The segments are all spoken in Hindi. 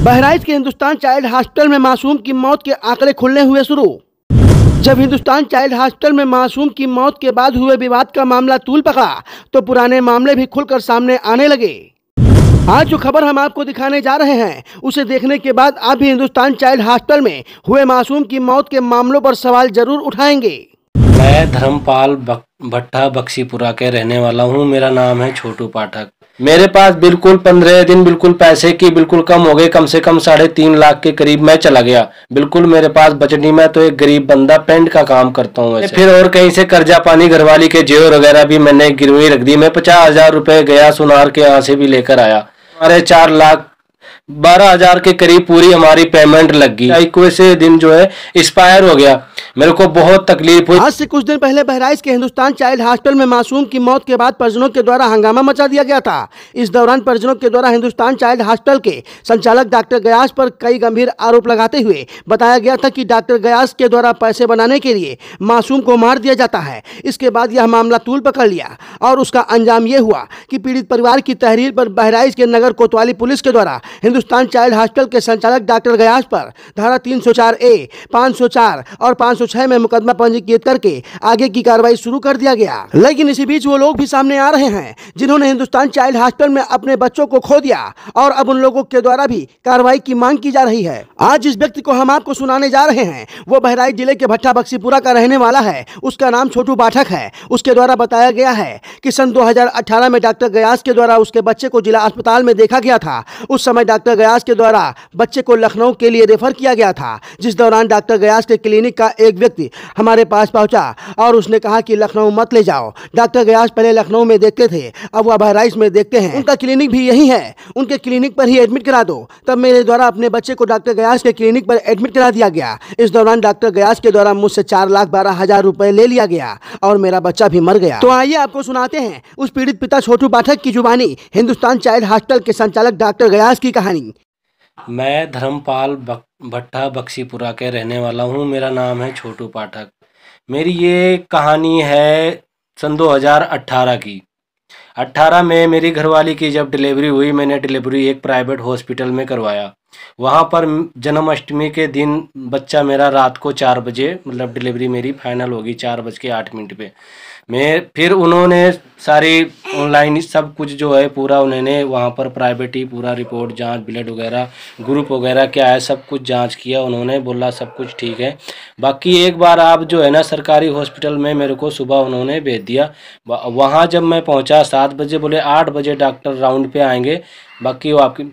बहराइच के हिंदुस्तान चाइल्ड हॉस्पिटल में मासूम की मौत के आंकड़े खुलने हुए शुरू। जब हिंदुस्तान चाइल्ड हॉस्पिटल में मासूम की मौत के बाद हुए विवाद का मामला तूल पका तो पुराने मामले भी खुलकर सामने आने लगे। आज जो खबर हम आपको दिखाने जा रहे हैं उसे देखने के बाद आप भी हिंदुस्तान चाइल्ड हॉस्पिटल में हुए मासूम की मौत के मामलों पर सवाल ज़रूर उठाएँगे। मैं धर्मपाल भट्टा बक, बक्सीपुरा के रहने वाला हूँ। मेरा नाम है छोटू पाठक। मेरे पास बिल्कुल पंद्रह दिन बिल्कुल पैसे की बिल्कुल कम हो गए कम से कम साढ़े तीन लाख के करीब मैं चला गया। बिल्कुल मेरे पास नहीं, मैं तो एक गरीब बंदा पेंट का काम करता हूँ फिर और कहीं से कर्जा पानी, घरवाली के जेवर वगैरह भी मैंने गिरवी रख दी। मैं पचास हज़ार रुपए गया सुनार के यहाँ से भी लेकर आया। हमारे चार लाख बारह हज़ार के करीब पूरी हमारी पेमेंट लग। गई इक्कीस दिन जो है एक्सपायर हो गया। मेरे को बहुत तकलीफ़ हुई। आज से कुछ दिन पहले बहराइच के हिंदुस्तान चाइल्ड हॉस्पिटल में मासूम की मौत के बाद परिजनों के द्वारा हंगामा मचा दिया गया था। इस दौरान परिजनों के द्वारा हिंदुस्तान चाइल्ड हॉस्पिटल के संचालक डॉक्टर गयास पर कई गंभीर आरोप लगाते हुए बताया गया था कि डॉक्टर गयास के द्वारा पैसे बनाने के लिए मासूम को मार दिया जाता है। इसके बाद यह मामला तूल पकड़ लिया और उसका अंजाम ये हुआ कि पीड़ित परिवार की तहरीर पर बहराइच के नगर कोतवाली पुलिस के द्वारा चाइल्ड हॉस्पिटल के संचालक डॉक्टर गयास पर, धारा तीन सौ चार ए, पाँच सौ चार और पाँच में मुकदमा पंजीकृत करके आगे की कार्रवाई शुरू कर दिया गया। लेकिन इसी बीच वो लोग भी सामने आ रहे हैं, जिन्होंने हिंदुस्तान चाइल्ड हॉस्पिटल में अपने बच्चों को खो दिया और अब उन लोगों के द्वारा भी कार्रवाई की मांग की जा रही है। आज जिस व्यक्ति को हम आपको सुनाने जा रहे हैं, वो बहराइच ज़िले के भट्टा बक्सीपुरा का रहने वाला है। उसका नाम छोटू पाठक है। उसके द्वारा बताया गया है कि सन 2018 में डॉक्टर गयास के द्वारा उसके बच्चे को जिला अस्पताल में देखा गया था। उस समय डॉक्टर गयास के द्वारा बच्चे को लखनऊ के लिए रेफर किया गया था। जिस दौरान डॉक्टर गयास के क्लिनिक का एक व्यक्ति हमारे पास पहुँचा और उसने कहा कि लखनऊ मत ले जाओ। डॉक्टर गयास पहले लखनऊ में देखते थे, अब वह बहराइच में देखते हैं। उनका क्लिनिक भी यही है। उनके क्लिनिक पर ही एडमिट करा दो। तब मेरे द्वारा अपने बच्चे को डॉक्टर गयास के क्लिनिक पर एडमिट करा दिया गया। इस दौरान डॉक्टर गयास के द्वारा मुझसे चार लाख बारह हज़ार रुपए ले लिया गया और मेरा बच्चा भी मर गया। तो आइए आपको सुनाते हैं उस पीड़ित पिता छोटू पाठक की जुबानी, हिंदुस्तान चाइल्ड हॉस्पिटल के संचालक डॉक्टर गयास की कहानी। मैं धर्मपाल भट्टा बक्सीपुरा के रहने वाला हूँ। मेरा नाम है छोटू पाठक। मेरी ये कहानी है सन 2018 की। 18 में मेरी घरवाली की जब डिलीवरी हुई, मैंने डिलीवरी एक प्राइवेट हॉस्पिटल में करवाया। वहाँ पर जन्माष्टमी के दिन बच्चा मेरा रात को चार बजे मतलब डिलीवरी मेरी फाइनल होगी चार बज के आठ मिनट पे। मैं फिर उन्होंने सारी ऑनलाइन सब कुछ जो है पूरा उन्होंने वहाँ पर प्राइवेट ही पूरा रिपोर्ट जाँच ब्लड वगैरह ग्रुप वगैरह क्या है, सब कुछ जाँच किया उन्होंने, बोला सब कुछ ठीक है। बाकी एक बार आप जो है ना सरकारी हॉस्पिटल में मेरे को सुबह उन्होंने भेज दिया। वहाँ जब मैं पहुँचा सात बजे, बोले आठ बजे डॉक्टर राउंड पे आएँगे। बाकी वो आपकी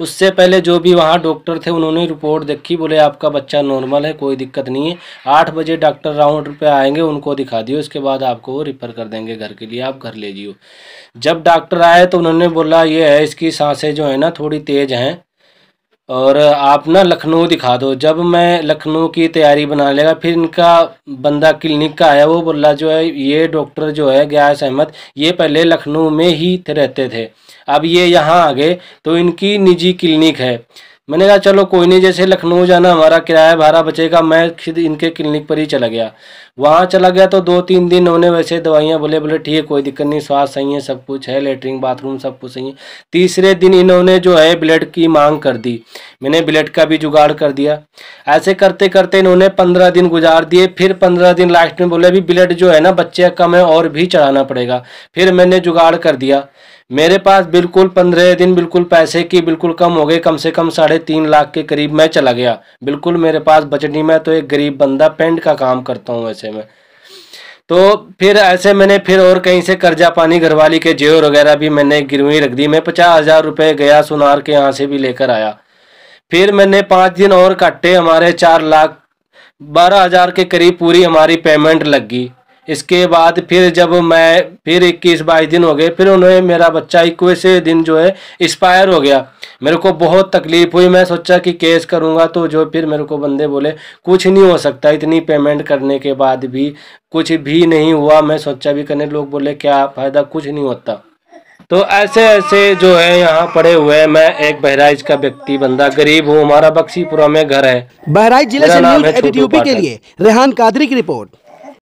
उससे पहले जो भी वहाँ डॉक्टर थे, उन्होंने रिपोर्ट देखी, बोले, आपका बच्चा नॉर्मल है, कोई दिक्कत नहीं है। आठ बजे डॉक्टर राउंड पे आएँगे, उनको दिखा दियो उसके बाद आपको वो रिफ़र कर देंगे घर के लिए, आप घर ले जियो। जब डॉक्टर आए तो उन्होंने बोला, ये है, इसकी साँसें जो है ना, थोड़ी तेज़ हैं और आप ना लखनऊ दिखा दो। जब मैं लखनऊ की तैयारी बना लेगा, फिर इनका बंदा क्लिनिक का आया, वो बोला जो है, ये डॉक्टर जो है, गयास अहमद, ये पहले लखनऊ में ही रहते थे। अब ये यहाँ आ गए तो इनकी निजी क्लिनिक है। मैंने कहा, चलो कोई नहीं, जैसे लखनऊ जाना, हमारा किराया भाड़ा बचेगा, मैं खुद इनके क्लिनिक पर ही चला गया। वहाँ चला गया तो दो तीन दिन उन्होंने वैसे दवाइयाँ बोले बोले, ठीक है, कोई दिक्कत नहीं स्वास्थ्य सही है, सब कुछ है, लेटरिन, बाथरूम सब कुछ सही है। तीसरे दिन इन्होंने जो है, ब्लड की मांग कर दी। मैंने ब्लड का भी जुगाड़ कर दिया। ऐसे करते करते इन्होंने पंद्रह दिन गुजार दिए। फिर पंद्रह दिन लास्ट में बोले, अभी ब्लड जो है ना, बच्चे कम है और भी चढ़ाना पड़ेगा। फिर मैंने जुगाड़ कर दिया। मेरे पास बिल्कुल पंद्रह दिन बिल्कुल पैसे की बिल्कुल कम हो गए, कम से कम साढ़े तीन लाख के करीब मैं चला गया। बिल्कुल मेरे पास बचत नहीं, मैं तो एक गरीब बंदा, पेंट का काम करता हूँ वैसे में। तो फिर ऐसे मैंने फिर और कहीं से कर्जा पानी घरवाली के जेवर वगैरह भी मैंने गिरवी रख दी। मैं पचास हज़ार रुपये गया सुनार के यहाँ से भी लेकर आया। फिर मैंने पाँच दिन और काटे, हमारे चार लाख, बारह हज़ार के करीब पूरी हमारी पेमेंट लग गई। इसके बाद फिर जब मैं फिर इक्कीस बाईस दिन हो गए फिर उन्होंने मेरा बच्चा इक्कीस दिन जो है एक्सपायर हो गया। मेरे को बहुत तकलीफ़ हुई। मैं सोचा कि केस करूँगा तो जो फिर मेरे को बंदे बोले कुछ नहीं हो सकता इतनी पेमेंट करने के बाद भी कुछ भी नहीं हुआ। मैं सोचा भी करने लोग बोले क्या फ़ायदा कुछ नहीं होता। तो ऐसे ऐसे जो है यहाँ पड़े हुए मैं एक बहराइच का व्यक्ति बंदा गरीब हूँ। हमारा बक्सीपुरा में घर है। बहराइच ज़िले से न्यूज़ के लिए रेहान कादरी की रिपोर्ट।